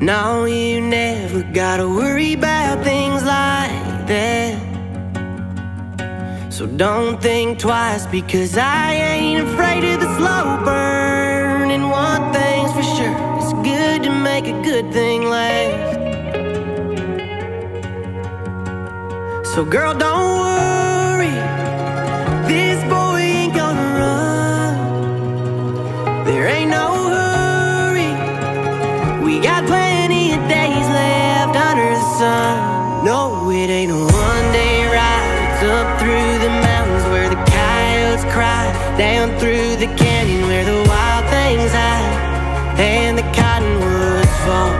No, you never gotta worry about things like that. So don't think twice because I ain't afraid of the slow burn. And one thing's for sure, it's good to make a good thing last. So, girl, don't worry. Through the canyon where the wild things hide. And the cottonwoods fall.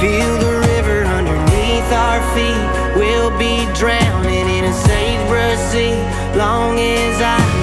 Feel the river underneath our feet. We'll be drowning in a sagebrush sea. Long as I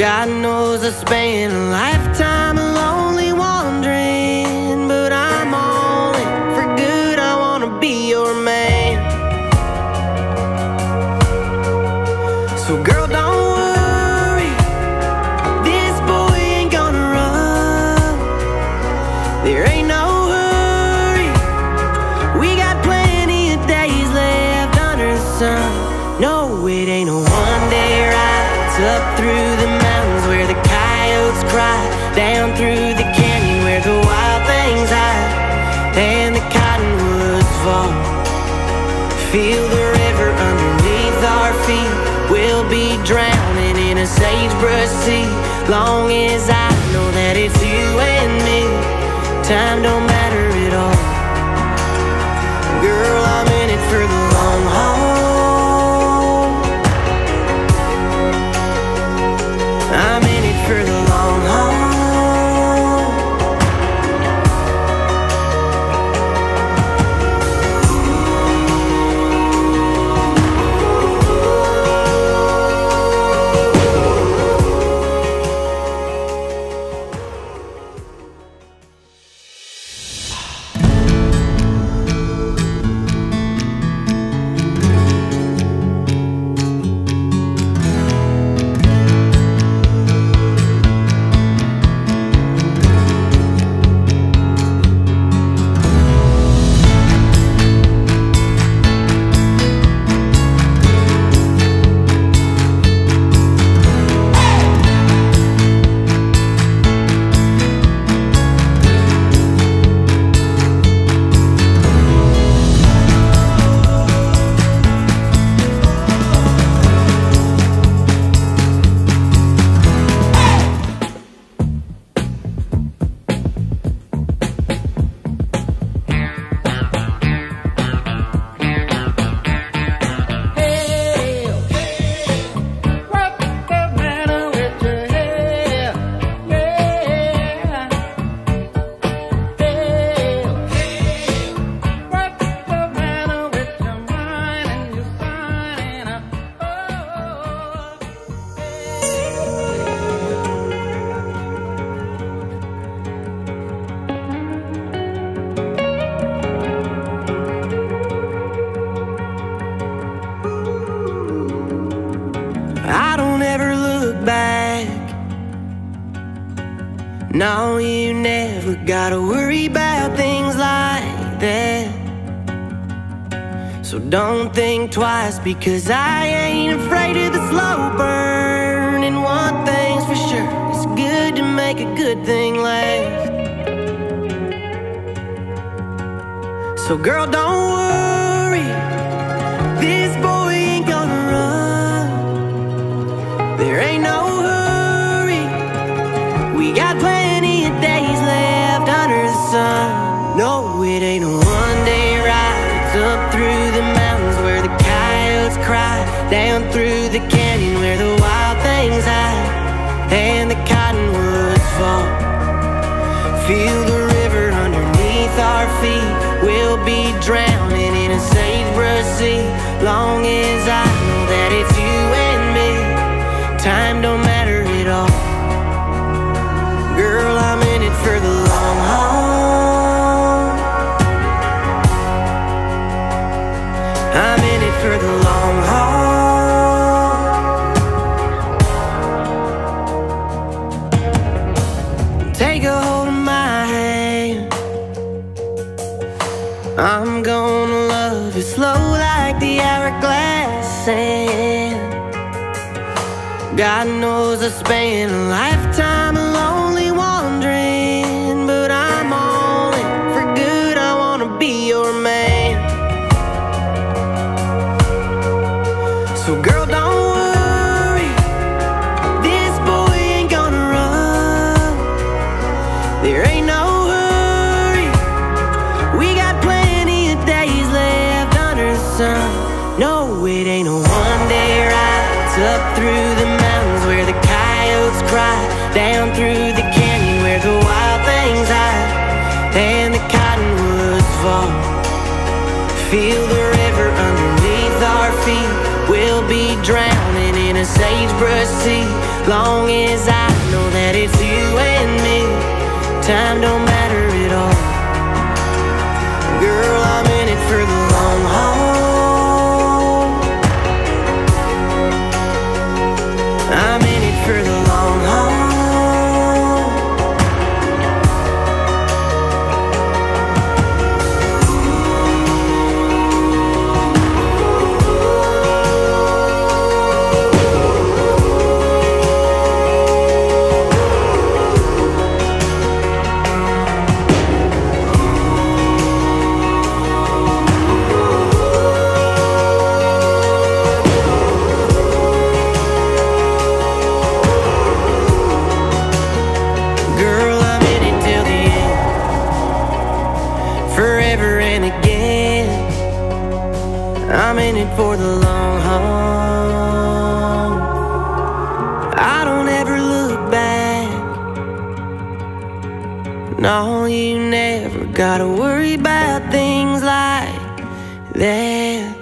God knows I spent a lifetime lonely Down through the canyon where the wild things hide. And the cottonwoods fall. Feel the river underneath our feet. We'll be drowning in a sagebrush sea. Long as I know that it's you and me. Time don't matter No, you never gotta worry about things like that. So don't think twice because I ain't afraid of the slow burn. And one thing's for sure, it's good to make a good thing last. So, girl, don't worry. This boy sun. No, it ain't a one day ride. It's up through the mountains where the coyotes cry. Down through the canyon where the wild things hide. And the cottonwoods fall. Feel the river underneath our feet. We'll be drowning in a sagebrush sea. Long as I know that it's you and me, time don't matter for the long haul. Take a hold of my hand. I'm gonna love you slow like the hourglass sand. God knows I spent a lifetime Feel the river underneath our feet. We'll be drowning in a sagebrush sea. Long as I know that it's you and me, time don't I'm in it for the long haul. I don't ever look back. No, you never gotta worry about things like that.